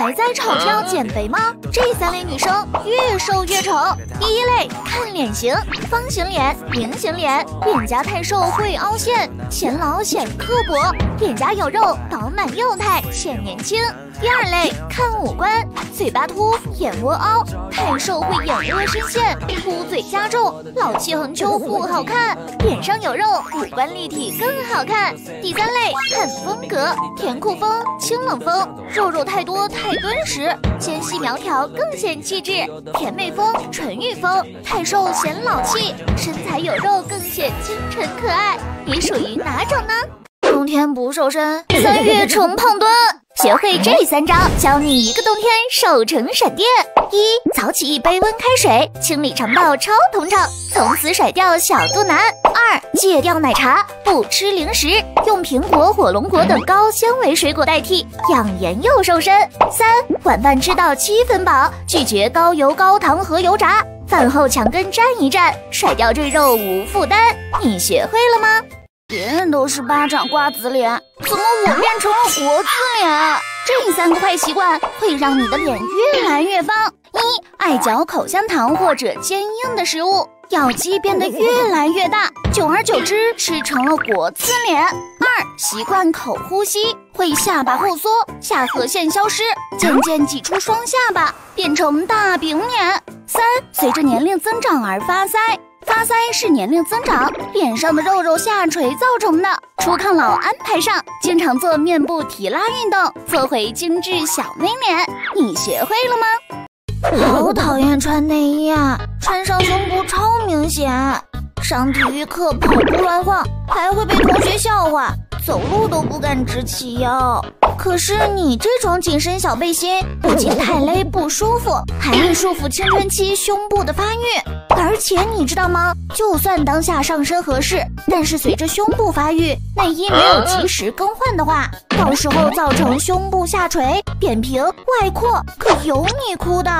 还在吵着要减肥吗？这三类女生越瘦越丑。第一类，看脸型，方形脸、菱形脸，脸颊太瘦会凹陷，显老显刻薄；脸颊有肉，饱满幼态，显年轻。第二类，看五官，嘴巴凸，眼窝凹，太瘦会眼窝深陷，凸嘴加重，老气横秋不好看；脸上有肉，五官立体更好看。第三类，看风格，甜酷风，清冷风，肉肉太多太敦实，纤细苗条更显气质；甜美风，纯欲风，太瘦显老气，身材有肉更显清纯可爱。你属于哪种呢？冬天不瘦身，三月成胖墩。学会这三招，教你一个冬天瘦成闪电。一早起一杯温开水，清理肠道超通畅，从此甩掉小肚腩。二戒掉奶茶，不吃零食，用苹果、火龙果等高纤维水果代替，养颜又瘦身。三晚饭吃到七分饱，拒绝高油高糖和油炸，饭后墙根站一站，甩掉赘肉无负担。你学会了吗？别人都是巴掌瓜子脸，怎么我变成了国字脸？这三个坏习惯会让你的脸越来越方。一、爱嚼口香糖或者坚硬的食物，咬肌变得越来越大，久而久之吃成了国字脸。二、习惯口呼吸，会下巴后缩，下颌线消失，渐渐挤出双下巴，变成大饼脸。三、随着年龄增长而发腮。发腮是年龄增长，脸上的肉肉下垂造成的。初抗老安排上，经常做面部提拉运动，做回精致小妹脸。你学会了吗？好讨厌穿内衣啊，穿上胸部超明显。上体育课跑步乱晃，还会被同学笑话，走路都不敢直起腰。可是你这种紧身小背心不仅太勒不舒服，还会束缚青春期胸部的发育。而且你知道吗？就算当下上身合适，但是随着胸部发育，内衣没有及时更换的话，到时候造成胸部下垂、扁平、外扩，可有你哭的。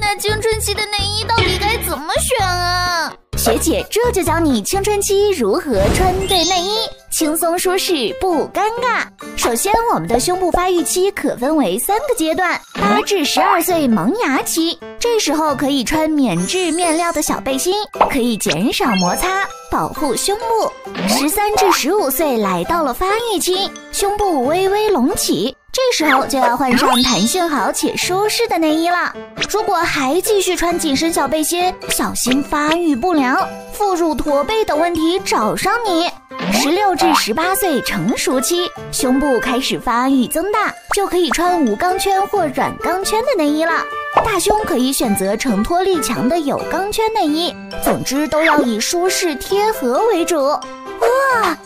那青春期的内衣到底该怎么选啊？学姐这就教你青春期如何穿对内衣，轻松舒适不尴尬。首先，我们的胸部发育期可分为三个阶段：八至十二岁萌芽期，这时候可以穿棉质面料的小背心，可以减少摩擦，保护胸部；十三至十五岁来到了发育期，胸部微微隆起。这时候就要换上弹性好且舒适的内衣了。如果还继续穿紧身小背心，小心发育不良、副乳驼背等问题找上你。十六至十八岁成熟期，胸部开始发育增大，就可以穿无钢圈或软钢圈的内衣了。大胸可以选择承托力强的有钢圈内衣。总之都要以舒适贴合为主。哇，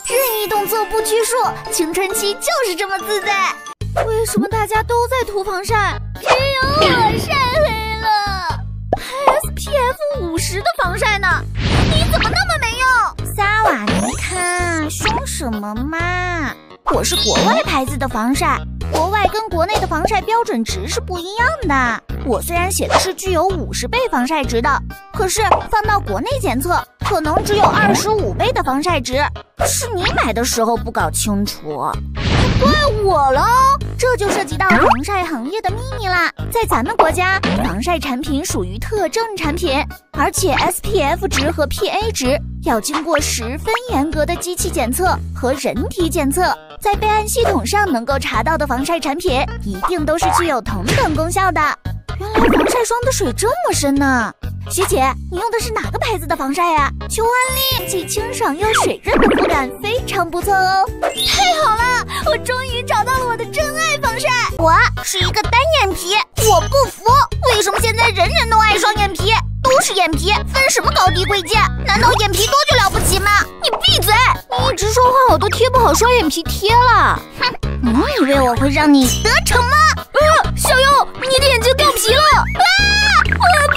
任意动作不拘束，青春期就是这么自在。为什么大家都在涂防晒，只有我晒黑了？还 SPF 五十的防晒呢？你怎么那么没用？萨瓦尼卡，凶什么嘛？我是国外牌子的防晒，国外跟国内的防晒标准值是不一样的。我虽然写的是具有五十倍防晒值的，可是放到国内检测，可能只有二十五倍的防晒值。是你买的时候不搞清楚，怪我喽。这就涉及到防晒行业的秘密啦。在咱们国家，防晒产品属于特证产品，而且 SPF 值和 PA 值要经过十分严格的机器检测和人体检测，在备案系统上能够查到的防晒产品，一定都是具有同等功效的。原来防晒霜的水这么深呢。学姐，你用的是哪个牌子的防晒呀？求安利，既清爽又水润的肤感非常不错哦。太好了，我终于找到了我的真爱防晒。我是一个单眼皮，我不服，为什么现在人人都爱双眼皮？都是眼皮，分什么高低贵贱？难道眼皮多就了不起吗？你闭嘴！你一直说话，我都贴不好双眼皮贴了。哼，你以为我会让你得逞吗？啊，小优，你的眼睛掉皮了！啊，我不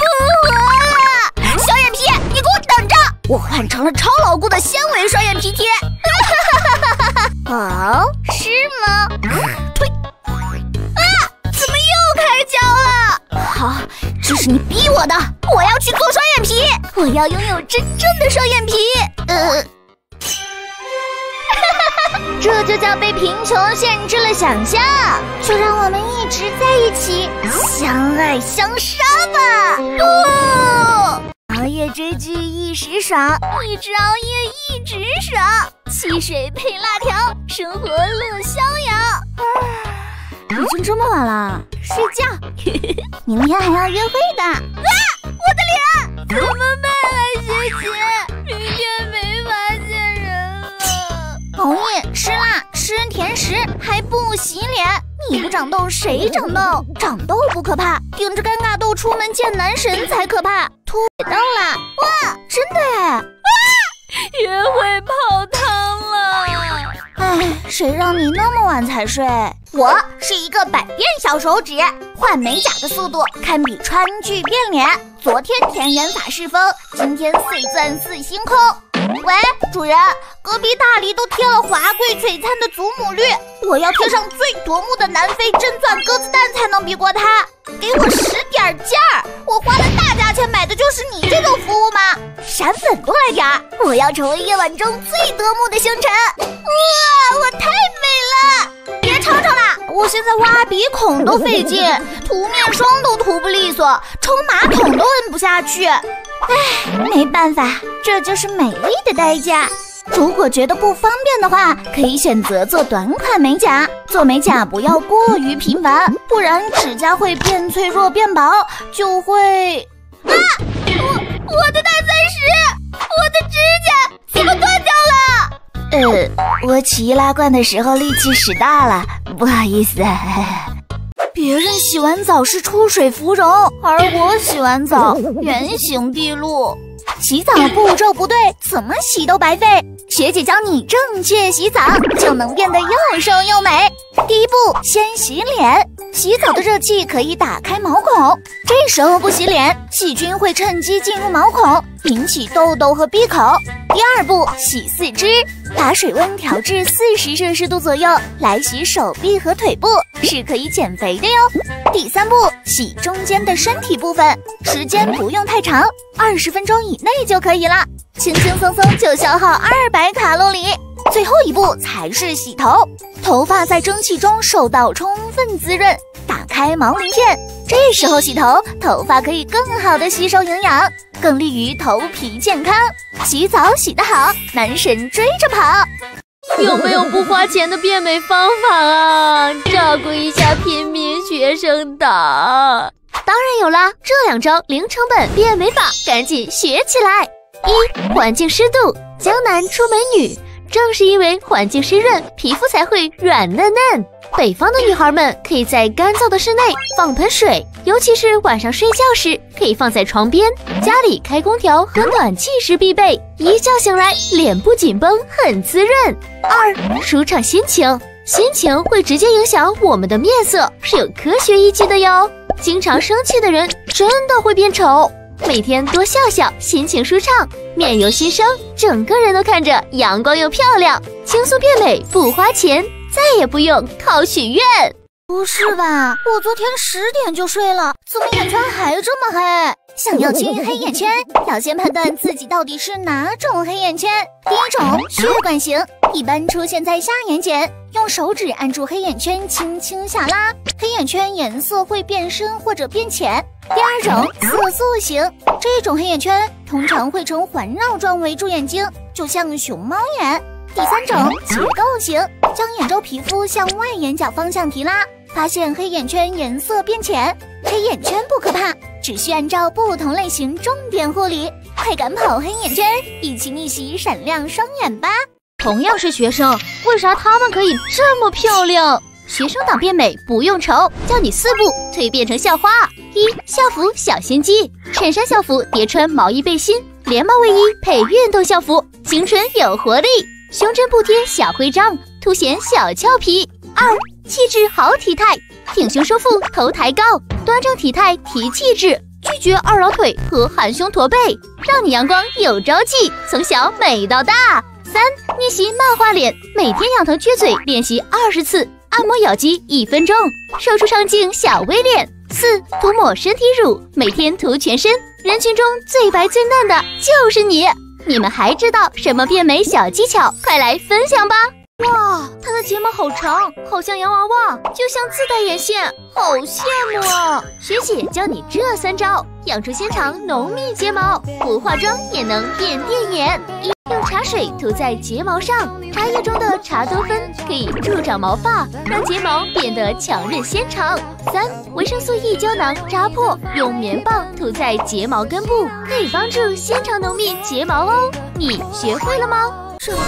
我换成了超牢固的纤维双眼皮贴。哦，是吗？呸！啊，怎么又开胶了？好，这是你逼我的！我要去做双眼皮，我要拥有真正的双眼皮。呃。这就叫被贫穷限制了想象。就让我们一直在一起，相爱相杀吧！不，夜追剧一时爽，一直熬夜一直爽。汽水配辣条，生活乐逍遥。已经这么晚了，睡觉。明天还要约会的。啊！我的脸，怎么办啊，学姐？明天没法见人了。熬夜吃辣吃甜食还不洗脸，你不长痘谁长痘？长痘不可怕，顶着尴尬痘出门见男神才可怕。秃到了，哇，真的哎！哇，约会泡汤了。哎，谁让你那么晚才睡？我是一个百变小手指，换美甲的速度堪比川剧变脸。昨天田园法式风，今天碎钻似星空。喂，主人，隔壁大梨都贴了华贵璀璨的祖母绿，我要贴上最夺目的南非真钻鸽子蛋才能比过它。给我使点劲儿，闪粉多来点儿，我要成为夜晚中最夺目的星辰。哇，我太美了！别吵吵了，我现在挖鼻孔都费劲，涂面霜都涂不利索，冲马桶都摁不下去。唉，没办法，这就是美丽的代价。如果觉得不方便的话，可以选择做短款美甲。做美甲不要过于频繁，不然指甲会变脆弱变薄，就会啊！我我的大钻石，我的指甲怎么断掉了？呃，我起易拉罐的时候力气使大了，不好意思。别人洗完澡是出水芙蓉，而我洗完澡原形毕露。洗澡步骤不对，怎么洗都白费。学姐教你正确洗澡，就能变得又瘦又美。第一步，先洗脸。洗澡的热气可以打开毛孔，这时候不洗脸，细菌会趁机进入毛孔，引起痘痘和闭口。第二步，洗四肢，把水温调至四十摄氏度左右来洗手臂和腿部，是可以减肥的哟。第三步，洗中间的身体部分，时间不用太长，二十分钟以内就可以了，轻轻松松就消耗二百卡路里。最后一步才是洗头，头发在蒸汽中受到充分滋润，打开毛鳞片，这时候洗头，头发可以更好的吸收营养，更利于头皮健康。洗澡洗得好，男神追着跑。有没有不花钱的变美方法啊？照顾一下平民学生党。当然有啦，这两招零成本变美法，赶紧学起来。一、环境湿度，江南出美女。正是因为环境湿润，皮肤才会软嫩嫩。北方的女孩们可以在干燥的室内放盆水，尤其是晚上睡觉时，可以放在床边。家里开空调和暖气时必备，一觉醒来脸部紧绷，很滋润。二，舒畅心情，心情会直接影响我们的面色，是有科学依据的哟。经常生气的人真的会变丑。每天多笑笑，心情舒畅，面由心生，整个人都看着阳光又漂亮，轻松变美不花钱，再也不用靠许愿。不是吧？我昨天十点就睡了，怎么眼圈还这么黑？想要治愈黑眼圈，要先判断自己到底是哪种黑眼圈。第一种，血管型，一般出现在下眼睑，用手指按住黑眼圈，轻轻下拉，黑眼圈颜色会变深或者变浅。第二种色素型，这种黑眼圈通常会呈环绕状围住眼睛，就像熊猫眼。第三种结构型，将眼周皮肤向外眼角方向提拉，发现黑眼圈颜色变浅。黑眼圈不可怕，只需按照不同类型重点护理，快赶跑黑眼圈，一起逆袭闪亮双眼吧！同样是学生，为啥他们可以这么漂亮？学生党变美不用愁，教你四步蜕变成校花。一校服小心机，衬衫校服叠穿毛衣背心，连帽卫衣配运动校服，青春有活力。胸针不贴小徽章，凸显小俏皮。二气质好体态，挺胸收腹，头抬高，端正体态提气质，拒绝二郎腿和含胸驼背，让你阳光有朝气，从小美到大。三逆袭漫画脸，每天仰头撅嘴练习二十次。按摩咬肌一分钟，瘦出上镜小 V 脸。四涂抹身体乳，每天涂全身，人群中最白最嫩的就是你。你们还知道什么变美小技巧？快来分享吧！哇，她的睫毛好长，好像洋娃娃，就像自带眼线，好羡慕啊！学姐教你这三招，养出纤长浓密睫毛，不化妆也能变电眼。用茶水涂在睫毛上，茶叶中的茶多酚可以助长毛发，让睫毛变得强韧纤长。三维生素 E 胶囊扎破，用棉棒涂在睫毛根部，可以帮助纤长浓密睫毛哦。你学会了吗？真的。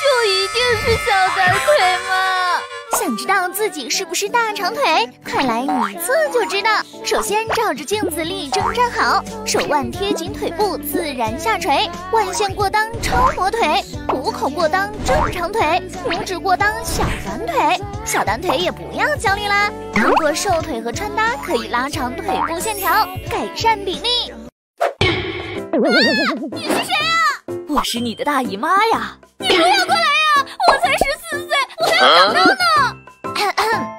就一定是小短腿吗？想知道自己是不是大长腿？快来一测就知道。首先照着镜子立正站好，手腕贴紧腿部，自然下垂；腕线过裆超模腿，虎口过裆正常腿，拇指过裆小短腿。小短腿也不要焦虑啦，通过瘦腿和穿搭可以拉长腿部线条，改善比例。你是谁啊？我是你的大姨妈呀。你不要过来呀！我才十四岁，我还要长高呢。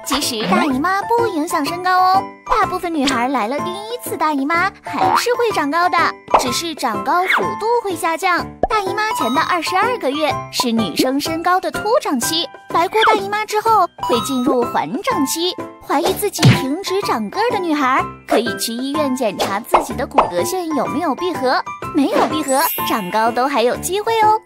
其实大姨妈不影响身高哦，大部分女孩来了第一次大姨妈还是会长高的，只是长高幅度会下降。大姨妈前的二十二个月是女生身高的突长期，来过大姨妈之后会进入缓长期。怀疑自己停止长个的女孩，可以去医院检查自己的骨骼线有没有闭合，没有闭合，长高都还有机会哦。